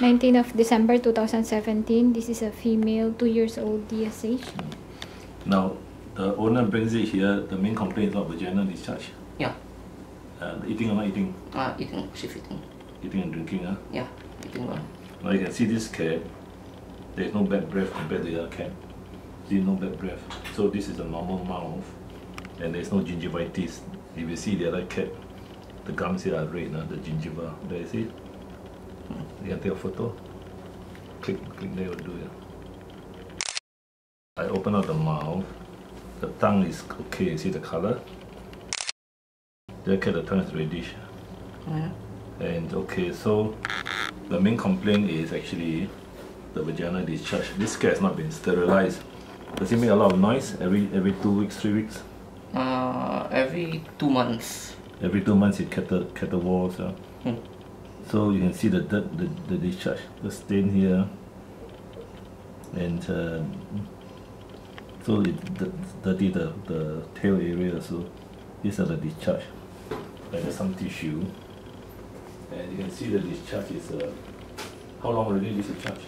19th of December 2017. This is a female, 2 years old DSH. Now, the owner brings it here. The main complaint is not vaginal discharge. Yeah. Uh, eating or not eating? Uh, eating, she's eating. Eating and drinking. Huh? Yeah, eating one. Now you can see this cat. There's no bad breath compared to the other cat. See, no bad breath. So this is a normal mouth, and there's no gingivitis. If you see the other cat, the gums here are red. Huh? The gingiva. There you see. You can take a photo. Click, click there will do it. I open up the mouth. The tongue is okay. See the color. The cat, the tongue is reddish. Yeah. And okay, so the main complaint is actually the vaginal discharge. This cat has not been sterilized. Does it make a lot of noise every every two weeks, three weeks? Uh, every two months. Every two months it cater caterwauls. Uh. Hmm. So you can see the dirt, the, the discharge, the stain here. And uh, so it dirty the, the tail area so these are the discharge. Like there's some tissue. And you can see the discharge is uh, how long already this discharge?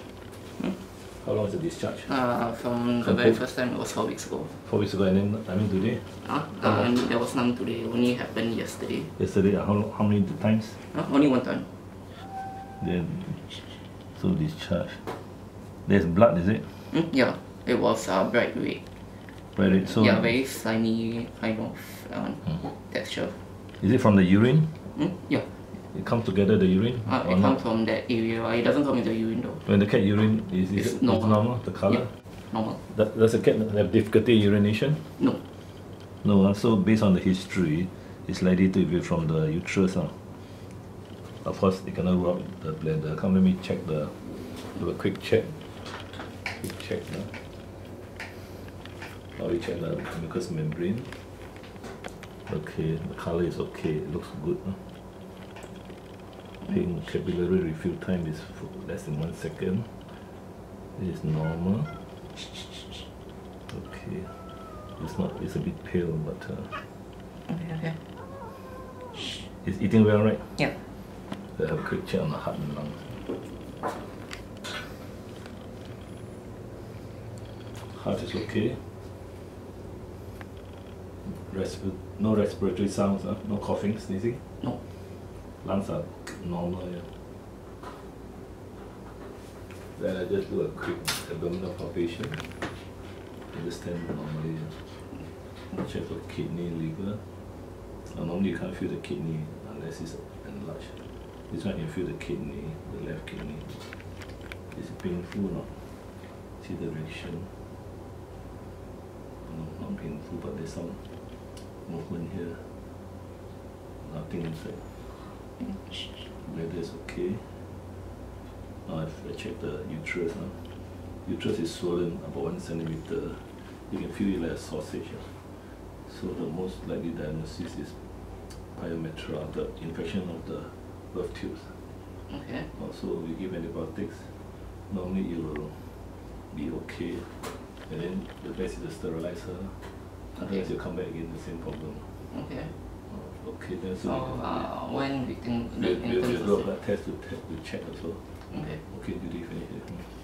How long is the discharge? Uh, from the very first time it was four weeks ago. Four weeks ago and then I mean today? Uh, uh, there was none today, only happened yesterday. Yesterday uh, how, how many times? Uh, only one time. Then so discharge. There's blood, is it? Mm, yeah, it was uh, bright red. Right. So yeah, very slimy kind of um, texture. is it from the urine? Mm, yeah, It comes together the urine uh, it comes from that area. It doesn't come in the urine though. When the cat urine is, is It's normal. normal, the color? Yeah, normal. Does, does the cat have difficulty urination? No. No, uh, so based on the history, it's likely to be from the uterus. Uh. Of course, you cannot out the bladder. Come, let me check the, do a quick check. Quick check. Uh. Now we check the mucous membrane. Okay, the color is okay, it looks good. Uh. Pink capillary refill time is less than one second. It is normal. Okay. It's not, it's a bit pale, but uh, Okay, okay. it's eating well, right? Yeah. Let's have a quick check on the heart and lungs. Heart is okay. Respi- no respiratory sounds, huh? no coughing, sneezing. No. Lungs are normal, yeah. Then I just do a quick abdominal palpation. Understand normally. Yeah. Check for kidney, liver. Uh, normally you can't feel the kidney unless it's enlarged. This one you feel the kidney, the left kidney. Is it painful or not? See the reaction? No, not painful, but there's some movement here. Nothing inside. Bladder is okay. Now I've I checked the uterus. Huh? Uterus is swollen about one centimeter. You can feel it like a sausage. huh? So the most likely diagnosis is pyometra, the infection of the birth tubes. Okay. Also, we give antibiotics. Normally, it will be okay. And then the best is to sterilize her. Otherwise, you'll come back again, the same problem. Okay. Uh, Okay, then so So, we can- uh, when we the we'll, we'll do a blood test to, to check also. Okay. Okay, did you finish it?